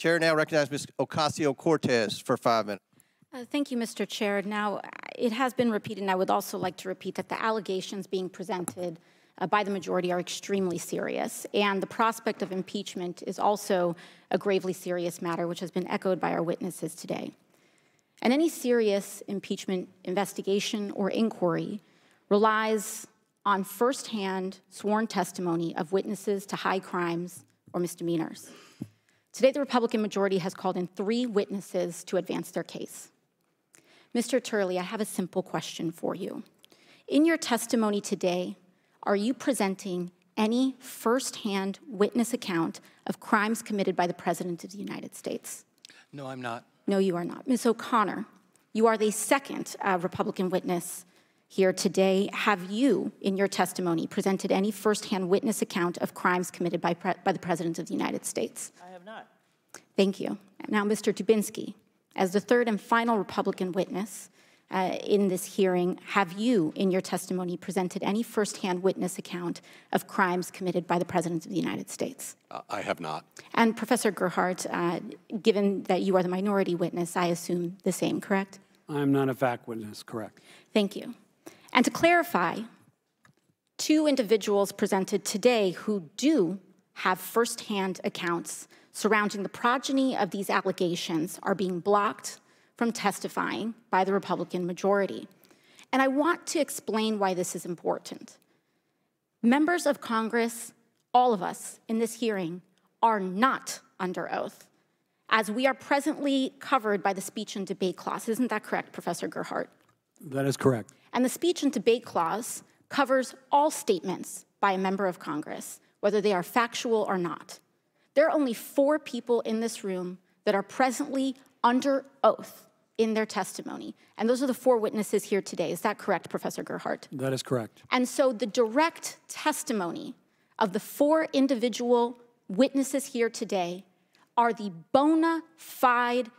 Chair now recognizes Ms. Ocasio-Cortez for five minutes. Uh, Thank you, Mr. Chair. Now, it has been repeated, and I would also like to repeat that the allegations being presented uh, by the majority are extremely serious, and the prospect of impeachment is also a gravely serious matter, which has been echoed by our witnesses today. And any serious impeachment investigation or inquiry relies on firsthand sworn testimony of witnesses to high crimes or misdemeanors. Today, the Republican majority has called in three witnesses to advance their case. Mr. Turley, I have a simple question for you. In your testimony today, are you presenting any firsthand witness account of crimes committed by the President of the United States? No, I'm not. No, you are not. Ms. O'Connor, you are the second uh, Republican witness here today. Have you, in your testimony, presented any firsthand witness account of crimes committed by, pre- by the President of the United States? I have not. Thank you. Now, Mr. Dubinsky, as the third and final Republican witness uh, in this hearing, have you, in your testimony, presented any firsthand witness account of crimes committed by the President of the United States? Uh, I have not. And Professor Gerhardt, uh, given that you are the minority witness, I assume the same, correct? I am not a fact witness, correct. Thank you. And to clarify, two individuals presented today who do have firsthand accounts surrounding the progeny of these allegations are being blocked from testifying by the Republican majority. And I want to explain why this is important. Members of Congress, all of us in this hearing, are not under oath, as we are presently covered by the speech and debate clause. Isn't that correct, Professor Gerhardt? That is correct. And the speech and debate clause covers all statements by a member of Congress, whether they are factual or not. There are only four people in this room that are presently under oath in their testimony. And those are the four witnesses here today. Is that correct, Professor Gerhardt? That is correct. And so the direct testimony of the four individual witnesses here today are the bona fide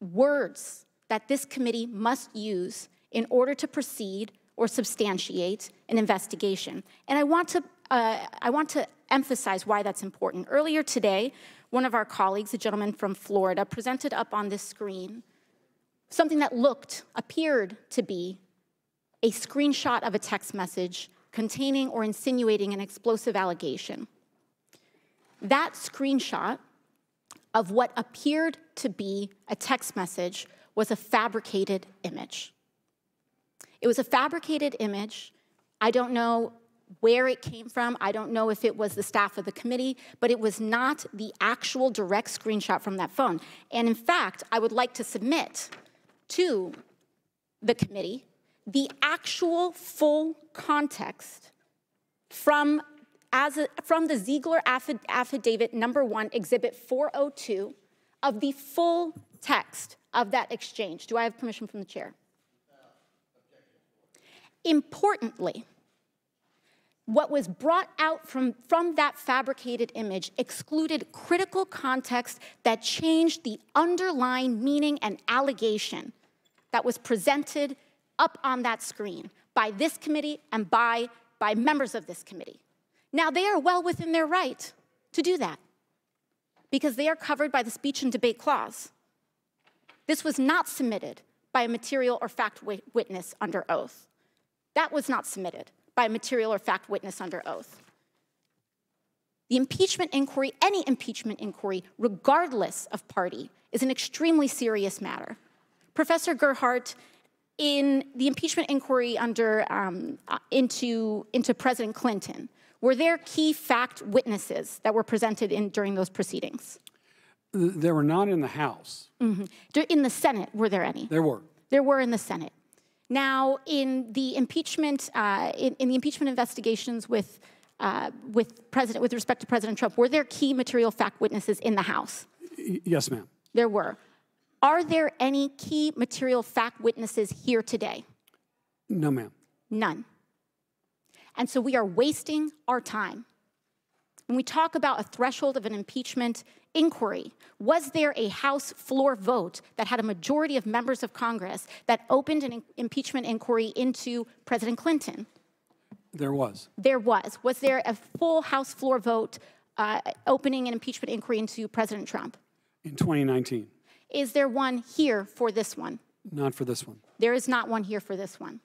words that this committee must use in order to proceed or substantiate an investigation. And I want to, uh, I want to emphasize why that's important. Earlier today, one of our colleagues, a gentleman from Florida, presented up on this screen something that looked, appeared to be a screenshot of a text message containing or insinuating an explosive allegation. That screenshot of what appeared to be a text message was a fabricated image. It was a fabricated image. I don't know where it came from. I don't know if it was the staff of the committee, but it was not the actual direct screenshot from that phone. And in fact, I would like to submit to the committee the actual full context from, as a, from the Ziegler affidavit number one, exhibit 402, of the full text of that exchange. Do I have permission from the chair? Importantly, what was brought out from, from that fabricated image excluded critical context that changed the underlying meaning and allegation that was presented up on that screen by this committee and by, by members of this committee. Now, they are well within their right to do that because they are covered by the speech and debate clause. This was not submitted by a material or fact witness under oath. That was not submitted by a material or fact witness under oath. The impeachment inquiry, any impeachment inquiry, regardless of party, is an extremely serious matter. Professor Gerhardt, in the impeachment inquiry under, um, uh, into, into President Clinton, were there key fact witnesses that were presented in, during those proceedings? They were not in the House. Mm -hmm. In the Senate, were there any? There were. There were in the Senate. Now, in the impeachment, uh, in, in, the impeachment investigations with, uh, with, President, with respect to President Trump, were there key material fact witnesses in the House? yes, ma'am. There were. Are there any key material fact witnesses here today? No, ma'am. None. And so we are wasting our time. When we talk about a threshold of an impeachment inquiry, was there a House floor vote that had a majority of members of Congress that opened an impeachment inquiry into President Clinton? There was. There was. Was there a full House floor vote uh, opening an impeachment inquiry into President Trump? in 2019. Is there one here for this one? Not for this one. There is not one here for this one.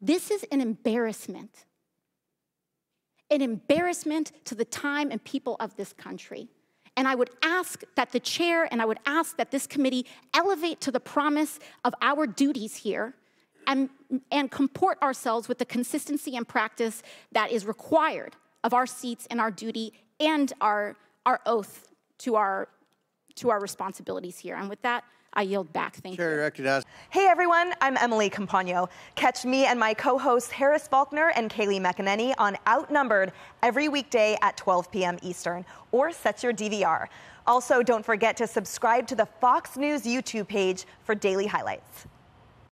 This is an embarrassment. An embarrassment to the time and people of this country. And I would ask that the chair and I would ask that this committee elevate to the promise of our duties here and, and comport ourselves with the consistency and practice that is required of our seats and our duty and our, our oath to our, to our responsibilities here. And with that, I yield back. Thank Chair you. recognizes. Hey everyone, I'm Emily Compagno. Catch me and my co-hosts Harris Faulkner and Kayleigh McEnany on Outnumbered every weekday at 12 p.m. Eastern, or set your DVR. Also, don't forget to subscribe to the Fox News YouTube page for daily highlights.